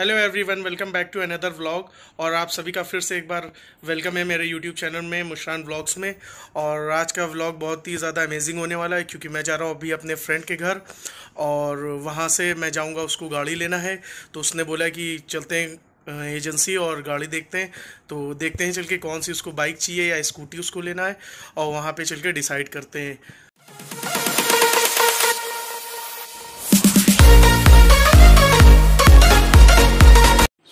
Hello everyone welcome back to another vlog और आप सभी का फिर से एक बार वेलकम है मेरे यूट्यूब चैनल में मुशरान व्लॉग्स में। और आज का व्लॉग बहुत ही ज़्यादा अमेजिंग होने वाला है, क्योंकि मैं जा रहा हूँ अभी अपने फ्रेंड के घर। और वहाँ से मैं जाऊँगा, उसको गाड़ी लेना है। तो उसने बोला कि चलते हैं एजेंसी और गाड़ी देखते हैं। तो देखते हैं चल के कौन सी उसको बाइक चाहिए या स्कूटी उसको लेना है। और वहाँ पर चल के डिसाइड करते हैं।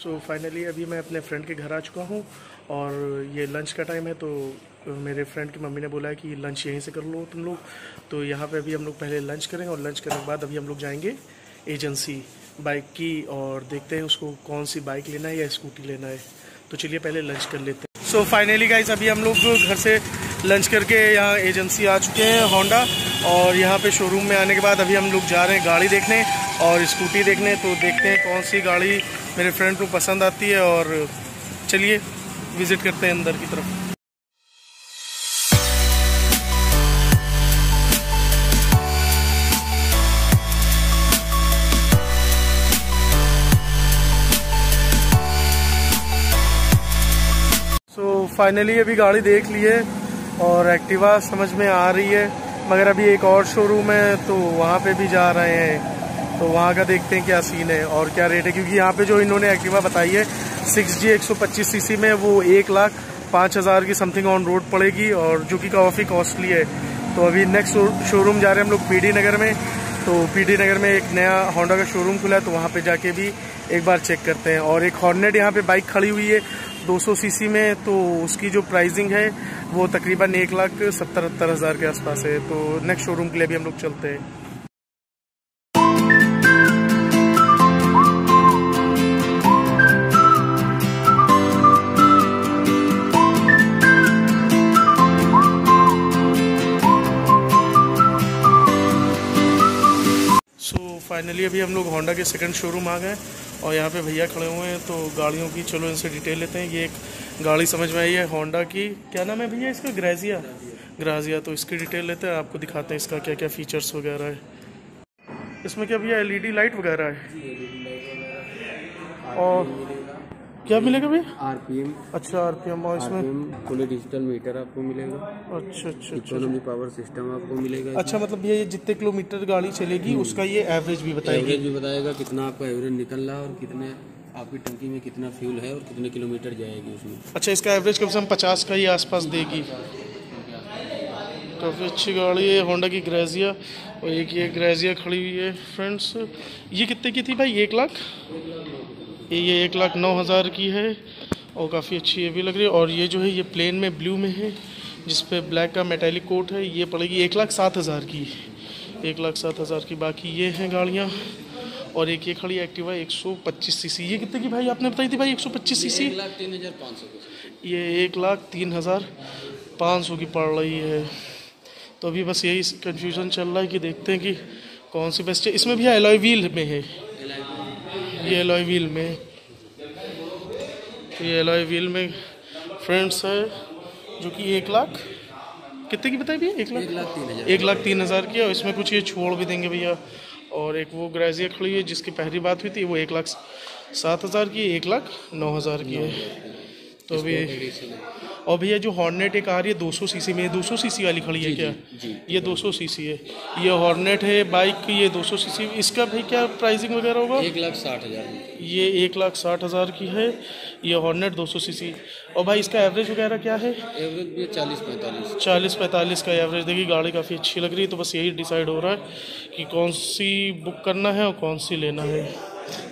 सो so, फाइनली अभी मैं अपने फ्रेंड के घर आ चुका हूँ और ये लंच का टाइम है तो मेरे फ्रेंड की मम्मी ने बोला है कि लंच यहीं से कर लो तुम लोग। तो यहाँ पे अभी हम लोग पहले लंच करेंगे और लंच करने के बाद अभी हम लोग जाएँगे एजेंसी बाइक की और देखते हैं उसको कौन सी बाइक लेना है या स्कूटी लेना है। तो चलिए पहले लंच कर लेते हैं। सो फाइनली गाइज़ अभी हम लोग घर से लंच करके यहाँ एजेंसी आ चुके हैं होंडा और यहाँ पे शोरूम में आने के बाद अभी हम लोग जा रहे हैं गाड़ी देखने और स्कूटी देखने। तो देखते हैं कौन सी गाड़ी मेरे फ्रेंड को पसंद आती है और चलिए विज़िट करते हैं अंदर की तरफ़। सो फाइनली अभी गाड़ी देख ली है और एक्टिवा समझ में आ रही है, मगर अभी एक और शोरूम है तो वहाँ पे भी जा रहे हैं। तो वहाँ का देखते हैं क्या सीन है और क्या रेट है, क्योंकि यहाँ पे जो इन्होंने एक्टिवा बताई है सिक्स जी एक सौ पच्चीस सी में वो एक लाख पाँच हज़ार की समथिंग ऑन रोड पड़ेगी और जो कि काफ़ी कॉस्टली है। तो अभी नेक्स्ट शोरूम जा रहे हैं हम लोग पीडी नगर में। तो पीडी नगर में एक नया होंडा का शोरूम खुला है तो वहाँ पे जाके भी एक बार चेक करते हैं। और एक हॉर्नेट यहाँ पे बाइक खड़ी हुई है 200 सीसी में तो उसकी जो प्राइसिंग है वो तकरीबन एक लाख सत्तर हज़ार के आसपास है। तो नेक्स्ट शोरूम के लिए भी हम लोग चलते हैं। फाइनली अभी हम लोग होंडा के सेकंड शोरूम आ गए और यहाँ पे भैया खड़े हुए हैं तो गाड़ियों की चलो इनसे डिटेल लेते हैं। ये एक गाड़ी समझ में आई है होंडा की। क्या नाम है भैया इसका? ग्रेजिया ग्राजिया तो इसकी डिटेल लेते हैं आपको दिखाते हैं इसका क्या क्या फीचर्स वगैरह है। इसमें क्या भैया LED लाइट वगैरह है? और क्या मिलेगा भैया? आरपीएम। अच्छा आरपीएम और इसमें? फुल डिजिटल मीटर आपको मिलेगा। अच्छा अच्छा इकोनॉमी पावर सिस्टम आपको मिलेगा अच्छा मतलब भैया ये जितने किलोमीटर गाड़ी चलेगी उसका ये एवरेज भी बताएगी एवरेज भी बताएगा कितना आपका एवरेज निकल रहा है और कितने आपकी टंकी में कितना फ्यूल है और कितने किलोमीटर जाएगी उसमें। अच्छा इसका एवरेज कम से कम पचास का ही आसपास देगी। काफ़ी अच्छी गाड़ी है होंडा की ग्रेजिया और एक ये ग्रेजिया खड़ी हुई है फ्रेंड्स ये कितने की थी भाई? एक लाख? ये ये एक लाख नौ हज़ार की है और काफ़ी अच्छी ये भी लग रही है। और ये जो है ये प्लेन में ब्लू में है जिस पे ब्लैक का मेटेलिक कोट है ये पड़ेगी एक लाख सात हज़ार की। एक लाख सात हज़ार की बाकी ये हैं गाड़ियाँ। और एक ये खड़ी एक्टिवा एक सौ पच्चीस सी सी ये कितने की भाई आपने बताई थी भाई एक सौ पच्चीस सी सी ये एक लाख तीन हज़ार पाँच सौ की पड़ रही है। तो अभी बस यही कन्फ्यूज़न चल रहा है कि देखते हैं कि कौन सी बेस्ट है। इसमें भी एलॉय व्हील में है। ये एलॉय व्हील में तो ये एलॉय व्हील में फ्रेंड्स है जो कि एक लाख कितने की बताई भैया? एक लाख? एक लाख तीन हज़ार। की और इसमें कुछ ये छोड़ भी देंगे भैया। और एक वो ग्रेजिया खड़ी है जिसकी पहली बात हुई थी वो एक लाख सात हज़ार की एक लाख नौ हज़ार की है। तो अभी और भैया जो हॉर्नेट एक आ रही है 200 सीसी में 200 सीसी वाली खड़ी है क्या? जी, ये 200 सीसी है। ये हॉर्नेट है बाइक ये 200 सीसी इसका भाई क्या प्राइसिंग वगैरह होगा? एक लाख साठ हज़ार ये एक लाख साठ हज़ार की है। ये हॉर्नेट 200 सीसी और भाई इसका एवरेज वगैरह क्या है? एवरेज भी चालीस पैंतालीस। चालीस पैंतालीस का एवरेज देखिए गाड़ी काफ़ी अच्छी लग रही है तो बस यही डिसाइड हो रहा है कि कौन सी बुक करना है और कौन सी लेना है।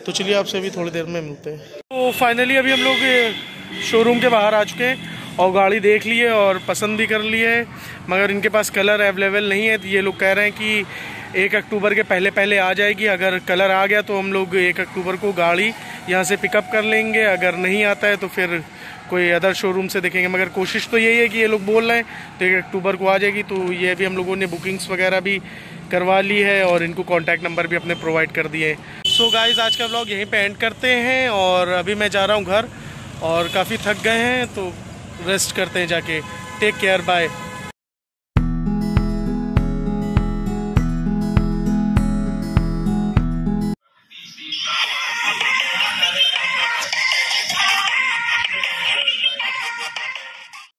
तो चलिए आपसे अभी थोड़ी देर में मिलते हैं। तो फाइनली अभी हम लोग शोरूम के बाहर आ चुके हैं। और गाड़ी देख ली है और पसंद भी कर ली है मगर इनके पास कलर अवेलेबल नहीं है। तो ये लोग कह रहे हैं कि एक अक्टूबर के पहले पहले आ जाएगी। अगर कलर आ गया तो हम लोग एक अक्टूबर को गाड़ी यहाँ से पिकअप कर लेंगे। अगर नहीं आता है तो फिर कोई अदर शोरूम से देखेंगे। मगर कोशिश तो यही है कि ये लोग बोल रहे हैं तो एक अक्टूबर को आ जाएगी। तो ये भी हम लोगों ने बुकिंग्स वगैरह भी करवा ली है और इनको कॉन्टैक्ट नंबर भी अपने प्रोवाइड कर दिए सो गाइज़ आज का ब्लॉग यहीं पे एंड करते हैं और अभी मैं जा रहा हूँ घर और काफ़ी थक गए हैं तो रेस्ट करते हैं जाके. Take care bye